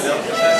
Yes.